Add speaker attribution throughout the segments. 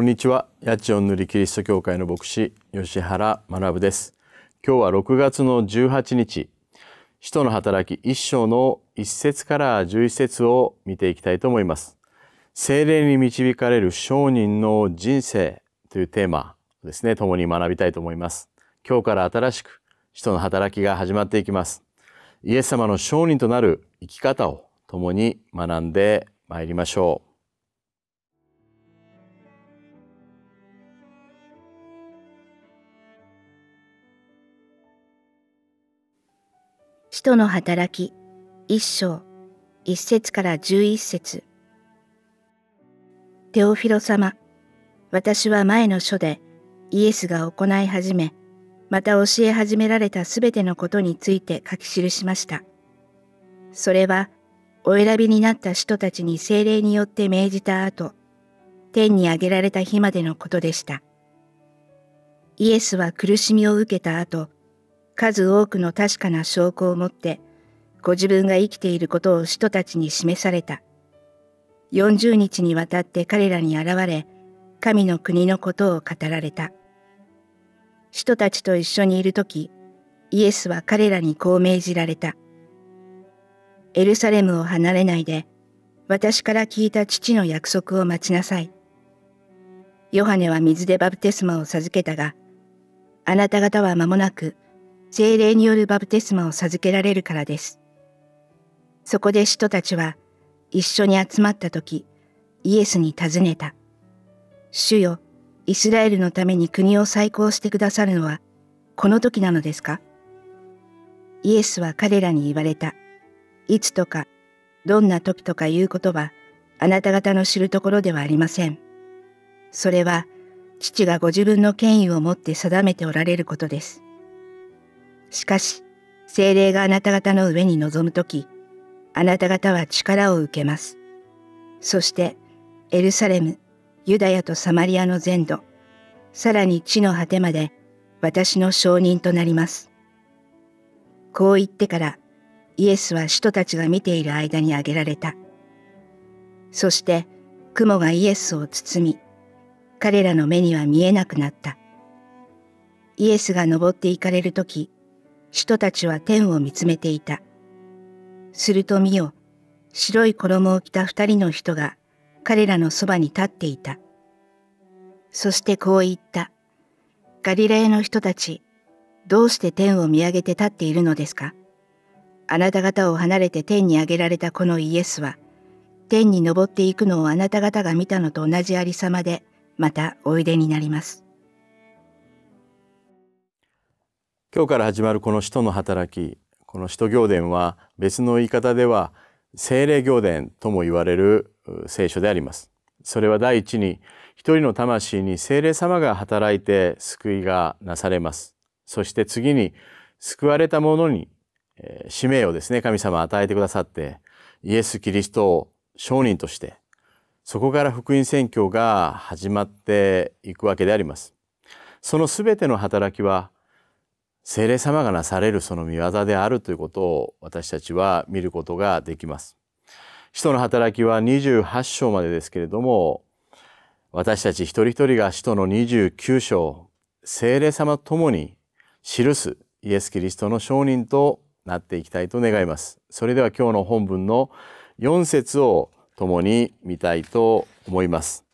Speaker 1: こんにちは。八千代塗りキリスト教会の牧師吉原学です。今日は6月の18日。使徒の働き一章の一節から11節を見ていきたいと思います。精霊に導かれる商人の人生というテーマですね。共に学びたいと思います。今日から新しく使徒の働きが始まっていきます。イエス様の商人となる生き方を共に学んでまいりましょう。
Speaker 2: 使徒の働き一章一節から十一節テオフィロ様、私は前の書でイエスが行い始め、また教え始められたすべてのことについて書き記しました。それは、お選びになった人たちに精霊によって命じた後、天に上げられた日までのことでした。イエスは苦しみを受けた後、数多くの確かな証拠を持って、ご自分が生きていることを人たちに示された。40日にわたって彼らに現れ、神の国のことを語られた。人たちと一緒にいるとき、イエスは彼らにこう命じられた。エルサレムを離れないで、私から聞いた父の約束を待ちなさい。ヨハネは水でバプテスマを授けたが、あなた方は間もなく精霊によるバプテスマを授けられるからです。そこで人たちは一緒に集まった時、イエスに尋ねた。主よ、イスラエルのために国を再興してくださるのはこの時なのですか？イエスは彼らに言われた。いつとか、どんな時とかいうことはあなた方の知るところではありません。それは父がご自分の権威を持って定めておられることです。しかし、精霊があなた方の上に臨むとき、あなた方は力を受けます。そして、エルサレム、ユダヤとサマリアの全土、さらに地の果てまで私の証人となります。こう言ってからイエスは人たちが見ている間に挙げられた。そして雲がイエスを包み、彼らの目には見えなくなった。イエスが登って行かれるとき、人たちは天を見つめていた。すると見よ、白い衣を着た二人の人が彼らのそばに立っていた。そしてこう言った。ガリラヤの人たち、どうして天を見上げて立っているのですか？あなた方を離れて天に上げられたこのイエスは、天に昇っていくのをあなた方が見たのと同じありさまで、またおいでになります。
Speaker 1: 今日から始まるこの使徒の働きこの使徒行伝は別の言い方では精霊行伝とも言われる聖書であります。それは第一に一人の魂に精霊様が働いて救いがなされます。そして次に救われた者に使命をですね神様与えてくださってイエス・キリストを商人としてそこから福音宣教が始まっていくわけであります。そのすべての働きは聖霊様がなされるその見業であるということを私たちは見ることができます。使徒の働きは28章までですけれども私たち一人一人が使徒の29章聖霊様ともに記すイエス・キリストの証人となっていきたいと願います。それでは今日の本文の4節を共に見たいと思います。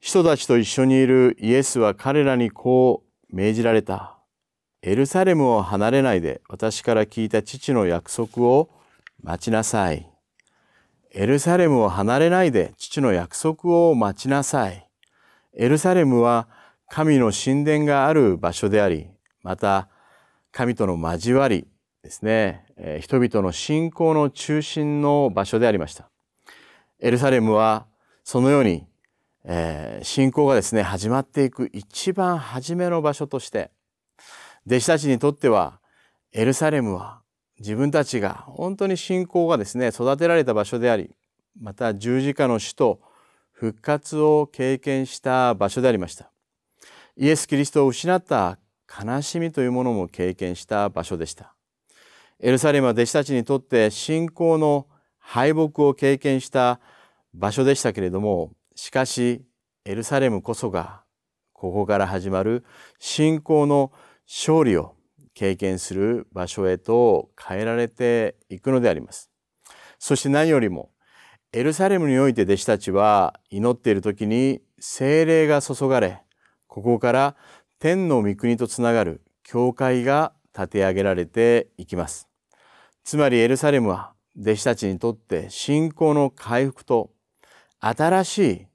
Speaker 1: 人たちと一緒にいるイエスは彼らにこう命じられた。エルサレムを離れないで私から聞いた父の約束を待ちなさい。エルサレムを離れないで父の約束を待ちなさい。エルサレムは神の神殿がある場所であり、また神との交わりですね、人々の信仰の中心の場所でありました。エルサレムはそのように、えー、信仰がですね、始まっていく一番初めの場所として、弟子たちにとってはエルサレムは自分たちが本当に信仰がですね育てられた場所でありまた十字架の死と復活を経験した場所でありました。イエス・キリストを失った悲しみというものも経験した場所でした。エルサレムは弟子たちにとって信仰の敗北を経験した場所でしたけれどもしかしエルサレムこそがここから始まる信仰の勝利を経験する場所へと変えられていくのであります。そして何よりもエルサレムにおいて弟子たちは祈っている時に精霊が注がれここから天の御国とつながる教会が立て上げられていきます。つまりエルサレムは弟子たちにとって信仰の回復と新しい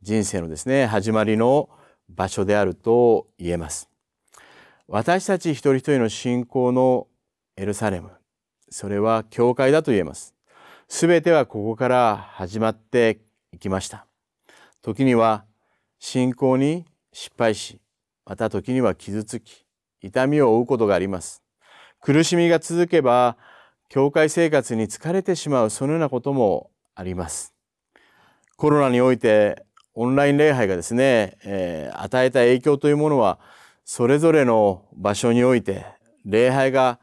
Speaker 1: 人生のですね始まりの場所であると言えます。私たち一人一人の信仰のエルサレムそれは教会だと言えます。すべてはここから始まっていきました。時には信仰に失敗し、また時には傷つき、痛みを負うことがあります。苦しみが続けば、教会生活に疲れてしまうそのようなこともあります。コロナにおいてオンライン礼拝がですね、えー、与えた影響というものはそれぞれの場所において礼拝が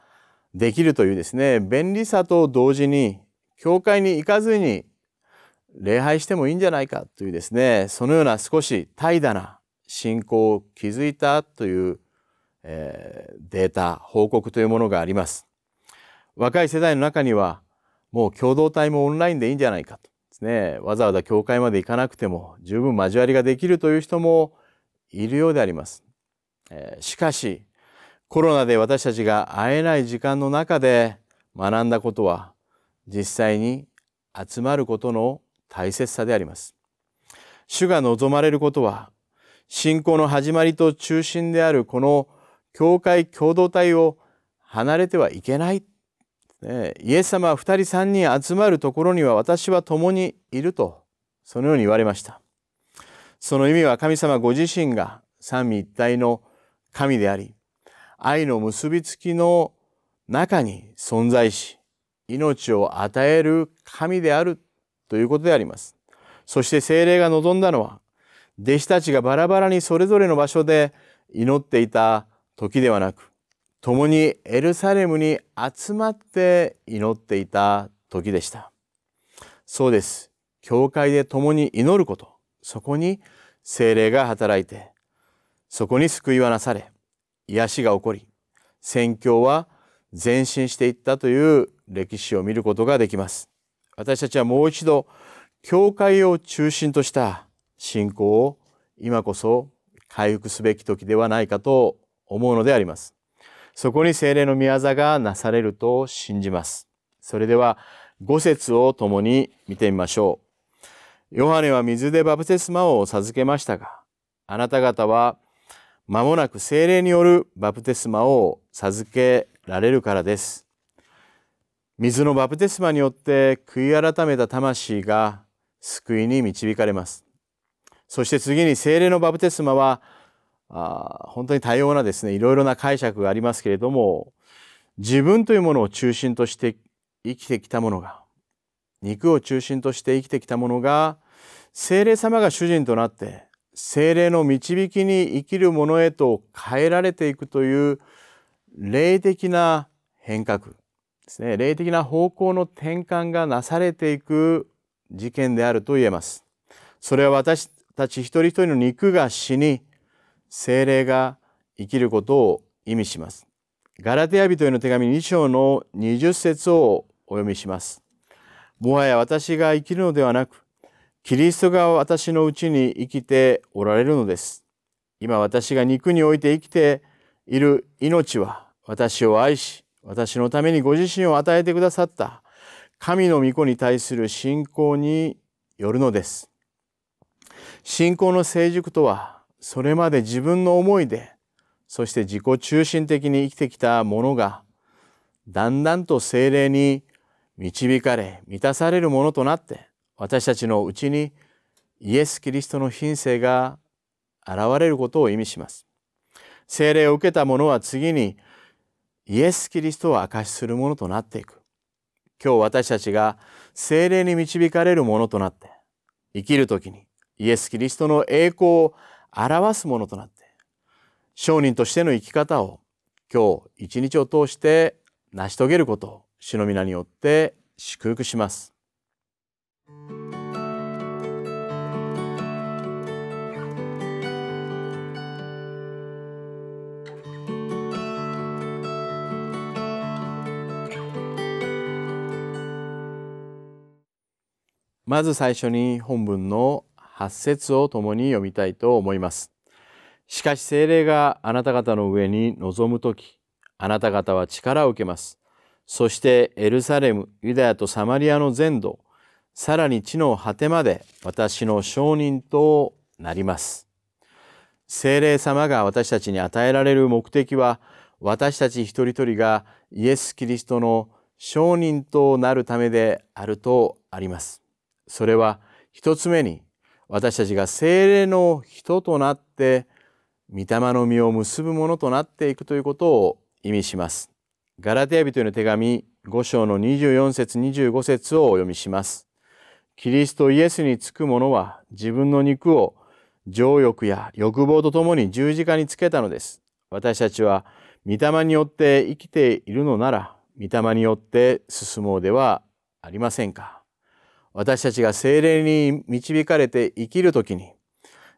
Speaker 1: できるというですね便利さと同時に教会に行かずに礼拝してもいいんじゃないかというですねそのような少し怠惰な信仰を築いたという、えー、データ報告というものがあります。若い世代の中にはもう共同体もオンラインでいいんじゃないかとですねわざわざ教会まで行かなくても十分交わりができるという人もいるようであります。しかしコロナで私たちが会えない時間の中で学んだことは実際に集まることの大切さであります。主が望まれることは信仰の始まりと中心であるこの教会共同体を離れてはいけない。ね、イエス様は二人三人集まるところには私は共にいるとそのように言われました。その意味は神様ご自身が三位一体の神であり愛の結びつきの中に存在し命を与える神であるということであります。そして精霊が望んだのは弟子たちがバラバラにそれぞれの場所で祈っていた時ではなく共にエルサレムに集まって祈っていた時でした。そうです。教会で共に祈ること。そこに精霊が働いて、そこに救いはなされ、癒しが起こり、宣教は前進していったという歴史を見ることができます。私たちはもう一度、教会を中心とした信仰を今こそ回復すべき時ではないかと思うのであります。そこに精霊の宮座がなされると信じます。それでは五節を共に見てみましょう。ヨハネは水でバプテスマを授けましたが、あなた方は間もなく精霊によるバプテスマを授けられるからです。水のバプテスマによって悔い改めた魂が救いに導かれます。そして次に精霊のバプテスマはあ本当に多様なですねいろいろな解釈がありますけれども自分というものを中心として生きてきたものが肉を中心として生きてきたものが精霊様が主人となって精霊の導きに生きるものへと変えられていくという霊的な変革ですね霊的な方向の転換がなされていく事件であると言えます。それは私たち一人一人の肉が死に精霊が生きることを意味します。ガラテヤ人への手紙2章の20節をお読みします。もはや私が生きるのではなく、キリストが私のうちに生きておられるのです。今私が肉において生きている命は私を愛し、私のためにご自身を与えてくださった神の御子に対する信仰によるのです。信仰の成熟とはそれまで自分の思いでそして自己中心的に生きてきたものがだんだんと精霊に導かれ満たされるものとなって私たちのうちにイエス・キリストの品性が現れることを意味します。精霊を受けた者は次にイエス・キリストを証しするものとなっていく。今日私たちが精霊に導かれるものとなって生きる時にイエス・キリストの栄光を表すものとなって商人としての生き方を今日一日を通して成し遂げることを主の皆によって祝福しますまず最初に本文の8節を共に読みたいと思います。しかし精霊があなた方の上に臨む時、あなた方は力を受けます。そしてエルサレム、ユダヤとサマリアの全土、さらに地の果てまで私の証人となります。精霊様が私たちに与えられる目的は、私たち一人一人がイエス・キリストの証人となるためであるとあります。それは一つ目に私たちが精霊の人となって御霊の実を結ぶものとなっていくということを意味します。ガラテヤ人への手紙5章の24節25節をお読みします。キリストイエスにつく者は自分の肉を情欲や欲望とともに十字架につけたのです。私たちは御霊によって生きているのなら、御霊によって進もうではありませんか。私たちが精霊に導かれて生きるときに、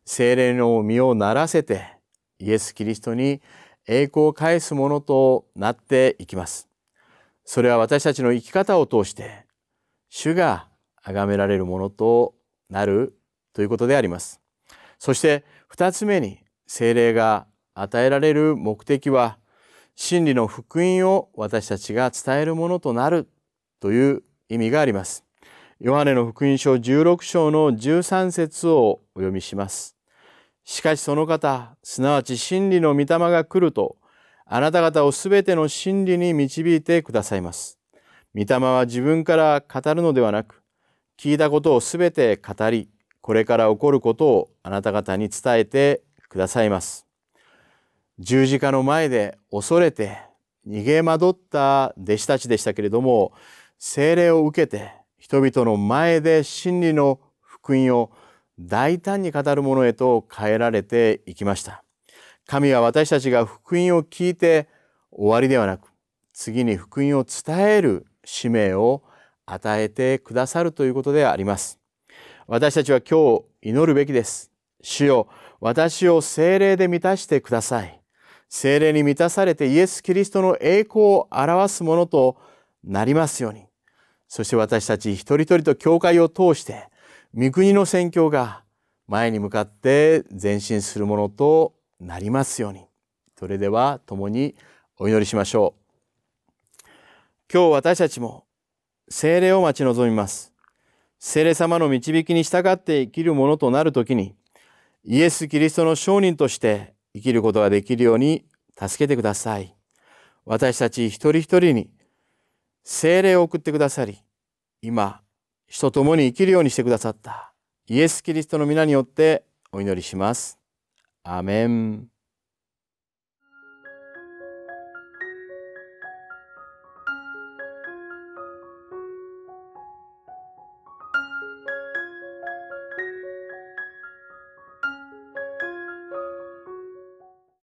Speaker 1: 精霊の身をならせて、イエス・キリストに栄光を返すものとなっていきます。それは私たちの生き方を通して、主が崇められるものとなるということであります。そして二つ目に精霊が与えられる目的は真理の福音を私たちが伝えるものとなるという意味があります。ヨハネの福音書16章の13節をお読みします。しかしその方、すなわち真理の御霊が来ると、あなた方をすべての真理に導いてくださいます。御霊は自分から語るのではなく、聞いたことをすべて語り、これから起こることをあなた方に伝えてくださいます。十字架の前で恐れて逃げ惑った弟子たちでしたけれども、精霊を受けて人々の前で真理の福音を大胆に語るものへと変えられていきました。神は私たちが福音を聞いて終わりではなく、次に福音を伝える使命を与えてくださるということであります。私たちは今日祈るべきです。主よ、私を精霊で満たしてください。精霊に満たされてイエス・キリストの栄光を表すものとなりますように。そして私たち一人一人と教会を通して、御国の宣教が前に向かって前進するものとなりますように。それでは共にお祈りしましょう。今日私たちも精霊を待ち望みます。精霊様の導きに従って生きるものとなるときに、イエス・キリストの証人として生きることができるように助けてください。私たち一人一人に精霊を送ってくださり、今、人と共に生きるようにしてくださったイエス・キリストの皆によってお祈りします。アメン。